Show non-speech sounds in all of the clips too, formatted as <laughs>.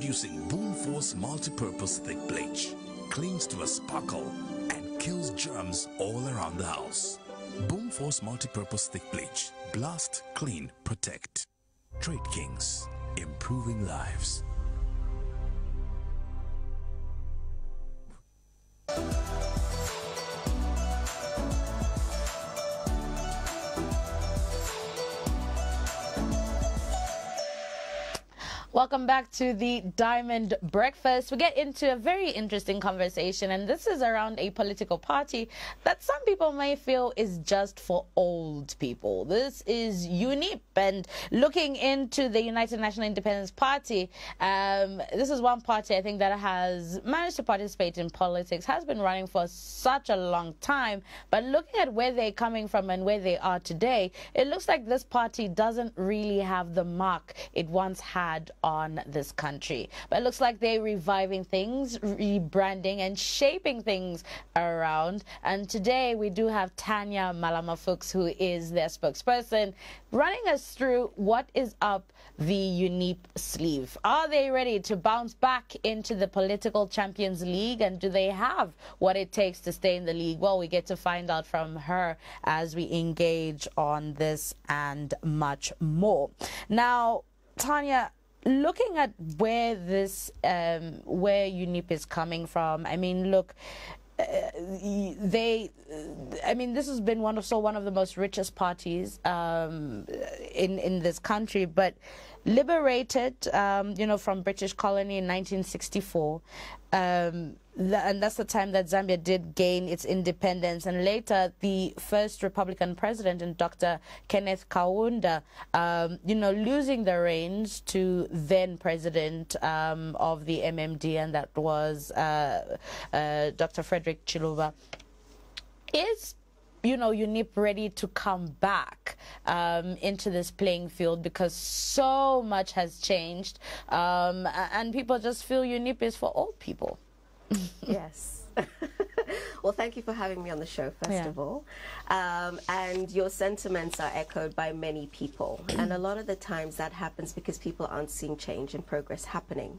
Introducing Boom Force Multi-Purpose Thick Bleach. Cleans to a sparkle and kills germs all around the house. Boom Force Multi-Purpose Thick Bleach. Blast, clean, protect. Trade Kings. Improving lives. Welcome back to the Diamond Breakfast. We get into a very interesting conversation, and this is around a political party that some people may feel is just for old people. This is UNIP, and looking into the United National Independence Party, um, this is one party I think that has managed to participate in politics, has been running for such a long time, but looking at where they're coming from and where they are today, it looks like this party doesn't really have the mark it once had this country. But it looks like they're reviving things, rebranding, and shaping things around. And today we do have Tanya Malama Fooks, who is their spokesperson, running us through what is up the UNIP sleeve. Are they ready to bounce back into the political Champions League? And do they have what it takes to stay in the league? Well, we get to find out from her as we engage on this and much more. Now, Tanya, looking at where this um, where UNIP is coming from, I mean, look. Uh, they, I mean, this has been one of so one of the most richest parties um, in in this country, but liberated, um, you know, from British colony in 1964. Um, and that's the time that Zambia did gain its independence. And later, the first Republican president, and Dr. Kenneth Kaunda, um, you know, losing the reins to then president um, of the MMD, and that was uh, uh, Dr. Frederick Chiluba. Is you know, UNIP ready to come back um, into this playing field because so much has changed, um, and people just feel UNIP is for old people. <laughs> yes. <laughs> well, thank you for having me on the show, first Yeah. of all. Um, and your sentiments are echoed by many people. <clears throat> and a lot of the times that happens because people aren't seeing change and progress happening.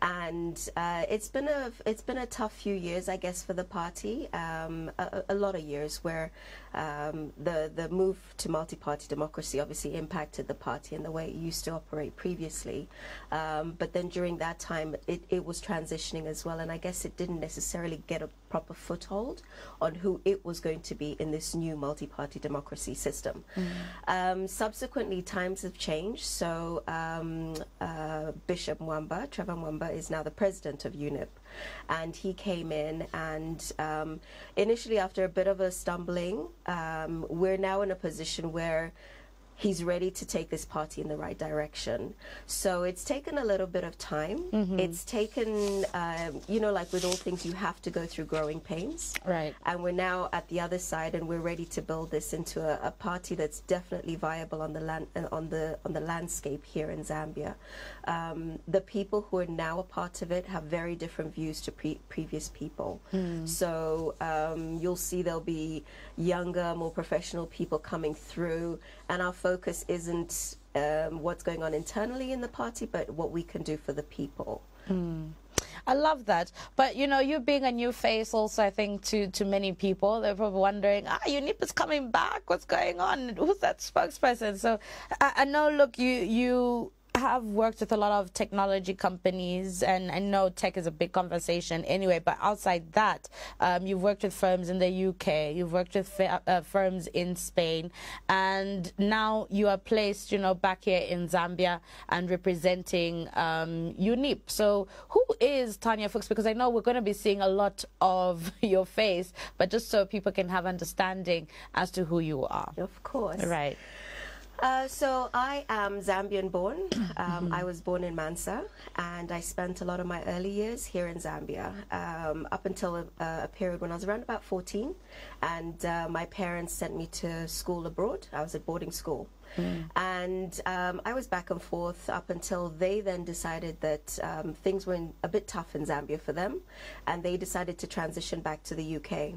And uh, it's been a it's been a tough few years, I guess, for the party. Um, a, a lot of years where um, the the move to multi-party democracy obviously impacted the party and the way it used to operate previously. Um, but then during that time, it, it was transitioning as well, and I guess it didn't necessarily get a proper foothold on who it was going to be in this new multi-party democracy system. Um, subsequently, times have changed. So um, uh, Bishop Mwamba, Trevor Mwamba, is now the president of UNIP, and he came in and um, initially, after a bit of a stumbling, um, we're now in a position where he's ready to take this party in the right direction. So it's taken a little bit of time. It's taken, um, you know, like with all things, you have to go through growing pains. Right. And we're now at the other side, and we're ready to build this into a, a party that's definitely viable on the land and on the on the landscape here in Zambia. Um, the people who are now a part of it have very different views to pre- previous people. So um, you'll see there'll be younger, more professional people coming through, and our focus isn't um, what's going on internally in the party, but what we can do for the people. I love that. But you know, you being a new face also I think to to many people, they're probably wondering, ah, UNIP is coming back, what's going on? Who's that spokesperson? So I, I know look you you have worked with a lot of technology companies, and I know tech is a big conversation anyway. But outside that, um, you've worked with firms in the UK, you've worked with uh, firms in Spain, and now you are placed, you know, back here in Zambia and representing um, UNIP. So, who is Tanya Fooks? Because I know we're going to be seeing a lot of <laughs> your face, but just so people can have understanding as to who you are. Of course. Right. Uh, so I am Zambian born. Um, I was born in Mansa, and I spent a lot of my early years here in Zambia um, up until a, a period when I was around about 14, and uh, my parents sent me to school abroad. I was at boarding school. And um, I was back and forth up until they then decided that um, things were in, a bit tough in Zambia for them, and they decided to transition back to the UK.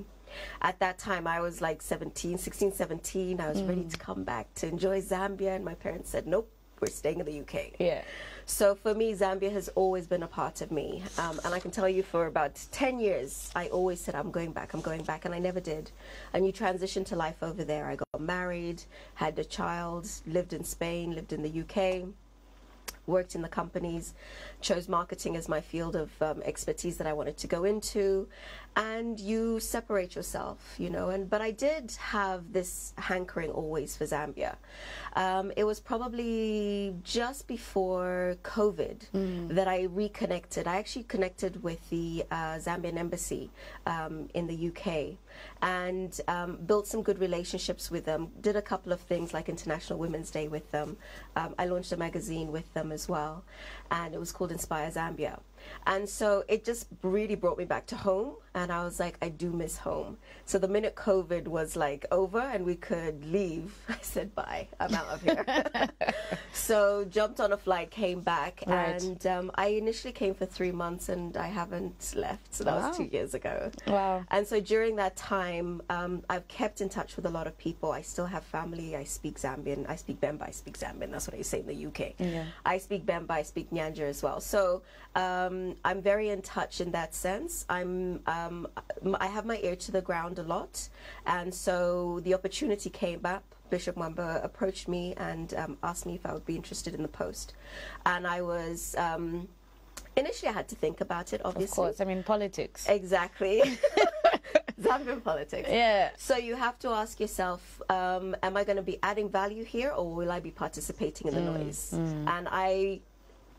At that time, I was like 17, 16, 17. I was ready to come back to enjoy Zambia, and my parents said, nope. we're staying in the UK. Yeah. So for me, Zambia has always been a part of me. Um, and I can tell you for about 10 years, I always said, I'm going back, I'm going back. And I never did. And you transitioned to life over there. I got married, had a child, lived in Spain, lived in the UK worked in the companies, chose marketing as my field of um, expertise that I wanted to go into, and you separate yourself, you know. And but I did have this hankering always for Zambia. Um, it was probably just before COVID mm. that I reconnected. I actually connected with the uh, Zambian embassy um, in the UK and um, built some good relationships with them. Did a couple of things like International Women's Day with them. Um, I launched a magazine with them as well, and it was called Inspire Zambia. And so it just really brought me back to home. And I was like, I do miss home. So the minute COVID was like over and we could leave, <laughs> I said, bye, I'm out of here. <laughs> so jumped on a flight, came back. Right. And um, I initially came for three months and I haven't left. So that wow. was two years ago. Wow. And so during that time, um, I've kept in touch with a lot of people. I still have family. I speak Zambian. I speak Bemba. I speak Zambian. That's what I say in the UK. Yeah. I speak Bemba. I speak Nyanja as well. So um, I'm very in touch in that sense. I'm um, I have my ear to the ground a lot, and so the opportunity came up. Bishop Mwamba approached me and um, asked me if I would be interested in the post, and I was. Um, initially, I had to think about it. Obviously, of course. I mean, politics. Exactly. <laughs> Zambian politics. Yeah. So you have to ask yourself, um, am I going to be adding value here, or will I be participating in the mm, noise? Mm. And I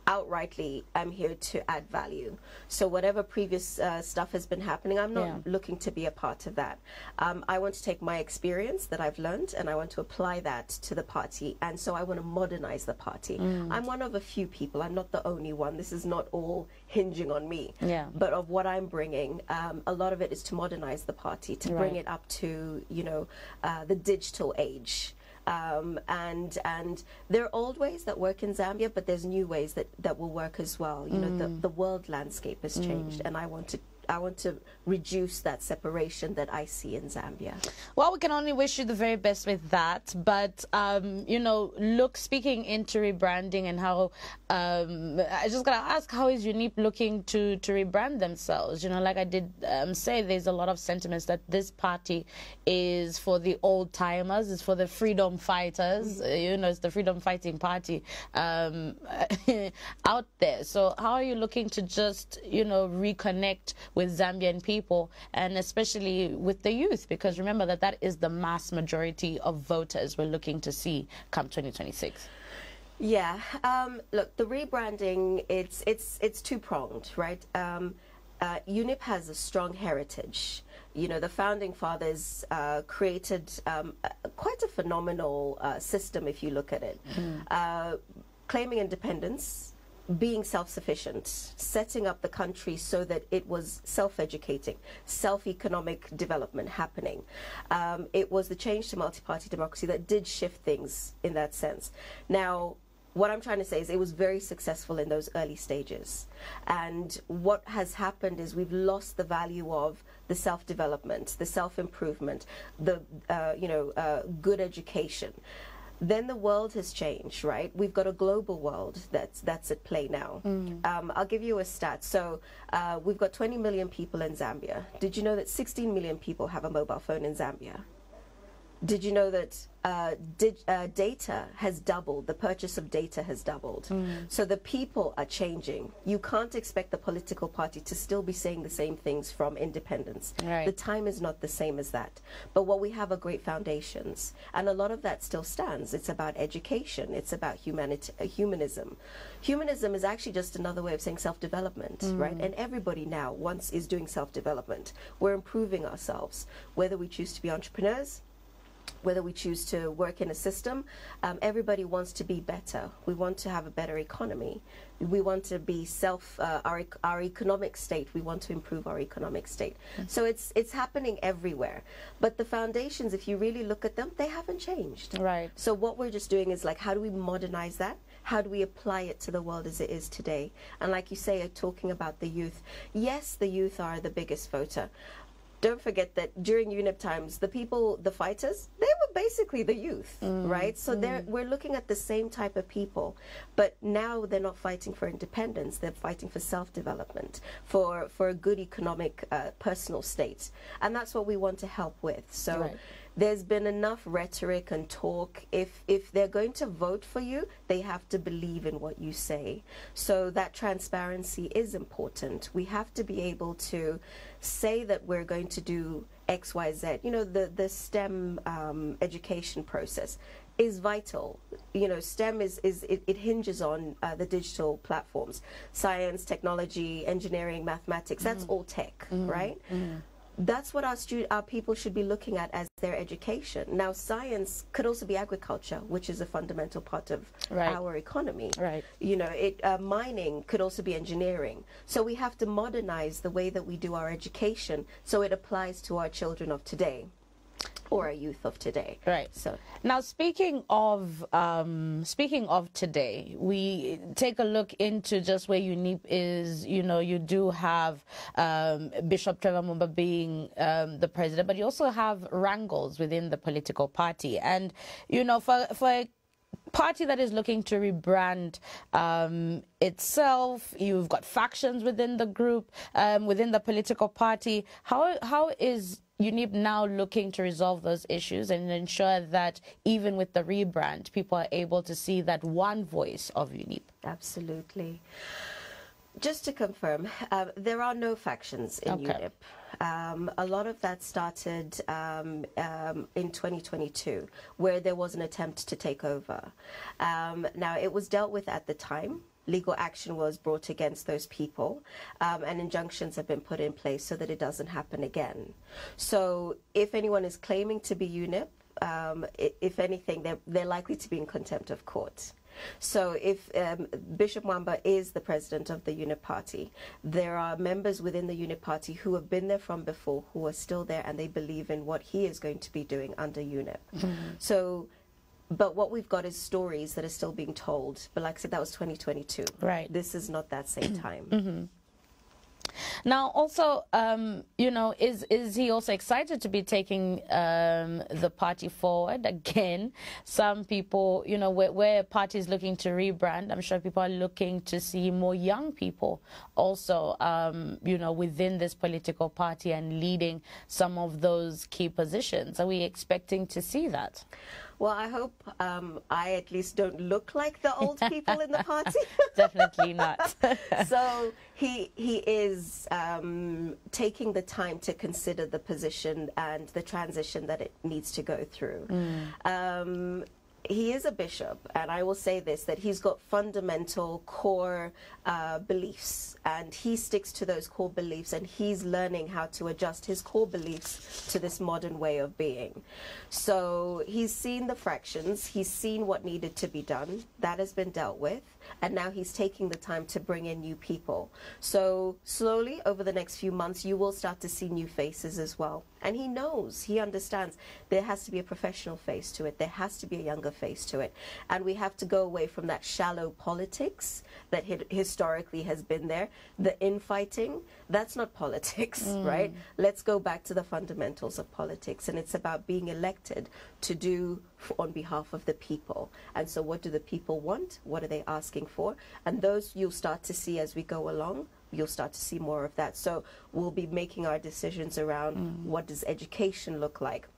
outrightly I'm here to add value. So whatever previous uh, stuff has been happening, I'm not yeah. looking to be a part of that. Um, I want to take my experience that I've learned and I want to apply that to the party. And so I want to modernize the party. Mm. I'm one of a few people. I'm not the only one. This is not all hinging on me. Yeah. But of what I'm bringing, um, a lot of it is to modernize the party, to right. bring it up to you know uh, the digital age. Um, and and there are old ways that work in Zambia, but there's new ways that, that will work as well. You mm. know, the, mm. the world landscape has changed, mm. and I want to I want to reduce that separation that I see in Zambia. Well, we can only wish you the very best with that. But, um, you know, look, speaking into rebranding and how, um, I just got to ask, how is UNIP looking to, to rebrand themselves? You know, like I did um, say, there's a lot of sentiments that this party is for the old timers, it's for the freedom fighters, mm-hmm. you know, it's the freedom fighting party um, <laughs> out there. So, how are you looking to just, you know, reconnect with Zambian people and especially with the youth because remember that that is the mass majority of voters we're looking to see come 2026. Yeah, um, look, the rebranding it's it's it's two pronged, right? Um, uh, UNIP has a strong heritage. You know, the founding fathers uh, created um, quite a phenomenal uh, system if you look at it. Mm. claiming independence, being self sufficient, setting up the country so that it was self educating, self economic development happening. Um, it was the change to multi party democracy that did shift things in that sense. Now, what I'm trying to say is it was very successful in those early stages. And what has happened is we've lost the value of the self development, the self improvement, the uh, you know uh, good education then the world has changed, right? We've got a global world that's that's at play now. Mm. Um, I'll give you a stat. So uh, we've got 20 million people in Zambia. Did you know that 16 million people have a mobile phone in Zambia? Did you know that uh, uh, data has doubled? The purchase of data has doubled. Mm. So the people are changing. You can't expect the political party to still be saying the same things from independence. Right. The time is not the same as that. But what we have are great foundations, and a lot of that still stands. It's about education. It's about humanity, uh, humanism. Humanism is actually just another way of saying self-development, mm. right? And everybody now once is doing self-development. We're improving ourselves, whether we choose to be entrepreneurs whether we choose to work in a system, um, everybody wants to be better. We want to have a better economy. We want to be self, uh, our, our economic state, we want to improve our economic state. Mm-hmm. So it's, it's happening everywhere. But the foundations, if you really look at them, they haven't changed. Right. So what we're just doing is like, how do we modernize that? How do we apply it to the world as it is today? And like you say, talking about the youth, yes, the youth are the biggest voter, don't forget that during UNIP times, the people, the fighters, they were basically the youth, mm. right? So mm. we're looking at the same type of people, but now they're not fighting for independence; they're fighting for self-development, for for a good economic, uh, personal state, and that's what we want to help with. So. Right there's been enough rhetoric and talk. If if they're going to vote for you, they have to believe in what you say. So that transparency is important. We have to be able to say that we're going to do X, Y, Z. You know, the the STEM um, education process is vital. You know, STEM is, is it, it hinges on uh, the digital platforms, science, technology, engineering, mathematics. That's mm. all tech, mm. right? Mm that's what our stu- our people should be looking at as their education. Now, science could also be agriculture, which is a fundamental part of right. our economy. Right. You know, it uh, mining could also be engineering. So we have to modernize the way that we do our education so it applies to our children of today or a youth of today. Right. So now, speaking of um, speaking of today, we take a look into just where UNIP is. You know, you do have um, Bishop Trevor Mwamba being um, the president, but you also have wrangles within the political party, and you know, for for a party that is looking to rebrand um, itself. You've got factions within the group, um, within the political party. How how is UNIP now looking to resolve those issues and ensure that even with the rebrand, people are able to see that one voice of UNIP? Absolutely. Just to confirm, uh, there are no factions in okay. UNIP. Um, a lot of that started um, um, in 2022, where there was an attempt to take over. Um, now, it was dealt with at the time legal action was brought against those people, um, and injunctions have been put in place so that it doesn't happen again. So, if anyone is claiming to be UNIP, um, if anything, they're, they're likely to be in contempt of court. So if um, Bishop Mwamba is the president of the UNIP party, there are members within the UNIP party who have been there from before, who are still there, and they believe in what he is going to be doing under UNIP. Mm-hmm. So but what we've got is stories that are still being told. But like I said, that was 2022. Right. This is not that same time. Mm-hmm. Now, also, um, you know, is is he also excited to be taking um, the party forward again? Some people, you know, where, where party is looking to rebrand, I'm sure people are looking to see more young people also, um, you know, within this political party and leading some of those key positions. Are we expecting to see that? Well, I hope um, I at least don't look like the old <laughs> people in the party. <laughs> Definitely not. <laughs> so he he is um, taking the time to consider the position and the transition that it needs to go through. Mm. Um, he is a bishop, and I will say this that he's got fundamental core uh, beliefs, and he sticks to those core beliefs, and he's learning how to adjust his core beliefs to this modern way of being. So he's seen the fractions, he's seen what needed to be done, that has been dealt with and now he's taking the time to bring in new people. So slowly over the next few months, you will start to see new faces as well. And he knows, he understands there has to be a professional face to it. There has to be a younger face to it. And we have to go away from that shallow politics that historically has been there. The infighting, that's not politics, mm. right? Let's go back to the fundamentals of politics. And it's about being elected to do on behalf of the people. And so, what do the people want? What are they asking for? And those you'll start to see as we go along. You'll start to see more of that. So, we'll be making our decisions around mm. what does education look like?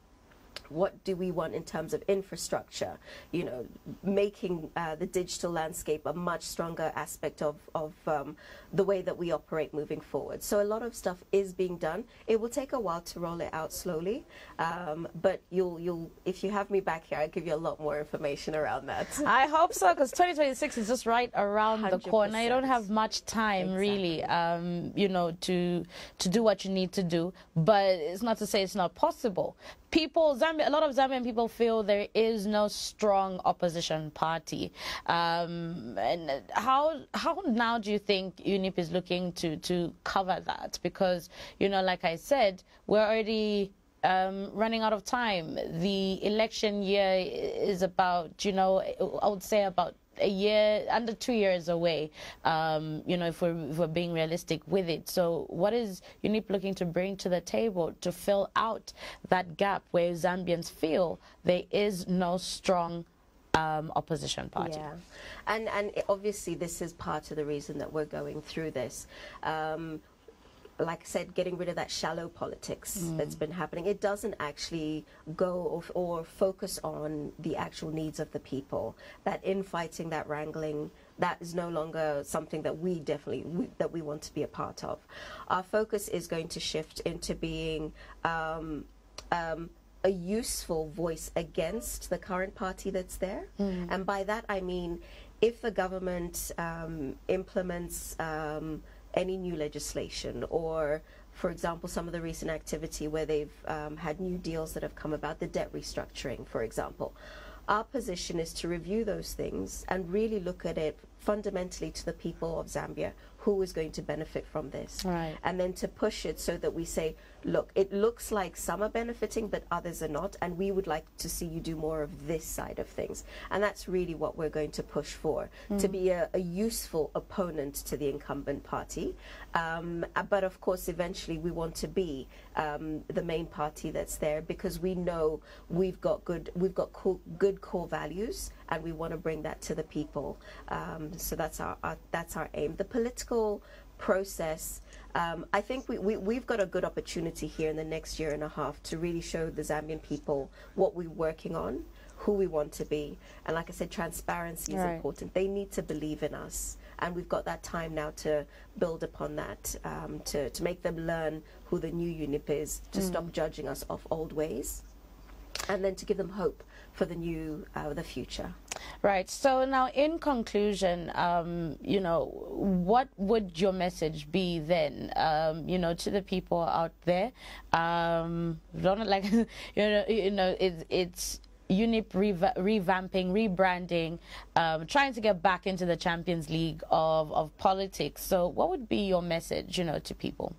What do we want in terms of infrastructure, you know, making uh, the digital landscape a much stronger aspect of, of um, the way that we operate moving forward. So a lot of stuff is being done. It will take a while to roll it out slowly, um, but you'll, you'll, if you have me back here, I'll give you a lot more information around that. <laughs> I hope so, because 2026 is just right around the corner. You don't have much time, exactly. really, um, you know, to, to do what you need to do, but it's not to say it's not possible people, Zambia, a lot of Zambian people feel there is no strong opposition party. Um, and how how now do you think UNIP is looking to to cover that? Because you know, like I said, we're already um, running out of time. The election year is about, you know, I would say about a year, under two years away. Um, you know, if we're, if we're being realistic with it. So, what is UNIP looking to bring to the table to fill out that gap where Zambians feel there is no strong um, opposition party. Yeah, and and obviously this is part of the reason that we're going through this. Um, like I said, getting rid of that shallow politics mm. that's been happening. It doesn't actually go or, or, focus on the actual needs of the people. That infighting, that wrangling, that is no longer something that we definitely we, that we want to be a part of. Our focus is going to shift into being. Um, um, a useful voice against the current party that's there. Mm. And by that I mean if the government um, implements um, any new legislation or for example, some of the recent activity where they've um, had new deals that have come about, the debt restructuring, for example. Our position is to review those things and really look at it fundamentally to the people of Zambia who is going to benefit from this. Right. And then to push it so that we say, look, it looks like some are benefiting, but others are not, and we would like to see you do more of this side of things. And that's really what we're going to push for, mm. to be a, a, useful opponent to the incumbent party. Um, uh, but of course, eventually we want to be um, the main party that's there because we know we've got good, we've got cool, good core values, and we want to bring that to the people. Um, so that's our, our that's our aim. The political process. Um, I think we, we, we've got a good opportunity here in the next year and a half to really show the Zambian people what we're working on, who we want to be. And like I said, transparency is right. important. They need to believe in us. And we've got that time now to build upon that, um, to, to make them learn who the new UNIP is, to mm. stop judging us off old ways, and then to give them hope for the new, uh, the future. Right. So now, in conclusion, um, you know, what would your message be then, um, you know, to the people out there? Um, don't like, <laughs> you know, you know, it, it's UNIP rev- revamping, rebranding, um, trying to get back into the Champions League of, of politics. So, what would be your message, you know, to people?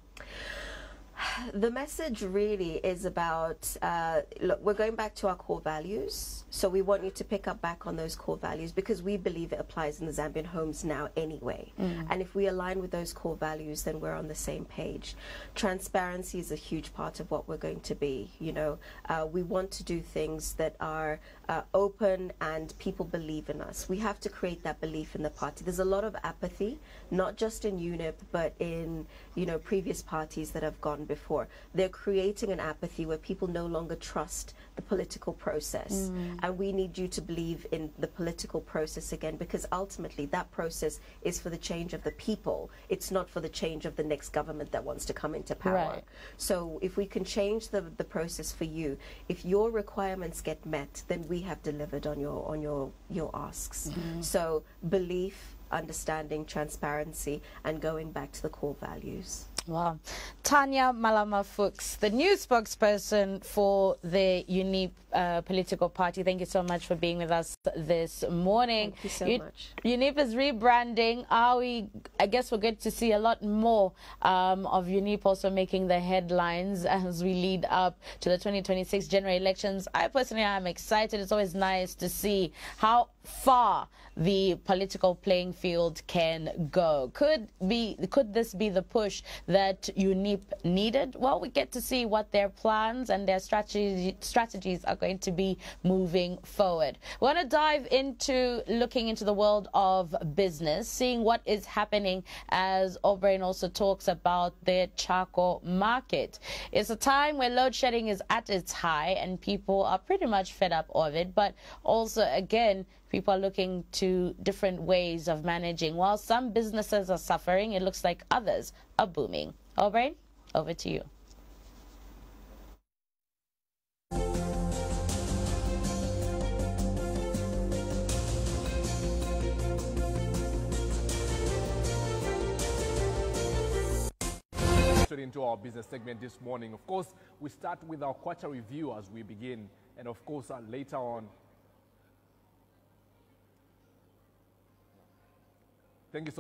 The message really is about uh, look, we're going back to our core values. So we want you to pick up back on those core values because we believe it applies in the Zambian homes now anyway. Mm. And if we align with those core values, then we're on the same page. Transparency is a huge part of what we're going to be. You know, uh, we want to do things that are uh, open and people believe in us. We have to create that belief in the party. There's a lot of apathy, not just in UNIP, but in you know previous parties that have gone before. They're creating an apathy where people no longer trust the political process. Mm. And we need you to believe in the political process again because ultimately that process is for the change of the people. It's not for the change of the next government that wants to come into power. Right. So if we can change the, the process for you, if your requirements get met, then we have delivered on your on your your asks. Mm. So belief, understanding, transparency, and going back to the core values. Wow. Tanya Malama Fooks, the new spokesperson for the UNIP uh, political party. Thank you so much for being with us this morning. Thank you so U- much. UNIP is rebranding. Are we, I guess we're going to see a lot more um, of UNIP also making the headlines as we lead up to the 2026 general elections. I personally am excited. It's always nice to see how far the political playing field can go. Could be could this be the push that UNIP needed? Well, we get to see what their plans and their strategy, strategies are going to be moving forward. We want to dive into looking into the world of business, seeing what is happening as Aubrey also talks about the charcoal market. It's a time where load shedding is at its high and people are pretty much fed up of it, but also again People are looking to different ways of managing. While some businesses are suffering, it looks like others are booming. Aubrey, over to you. into our business segment this morning. Of course, we start with our quarter review as we begin, and of course, uh, later on, Thank you so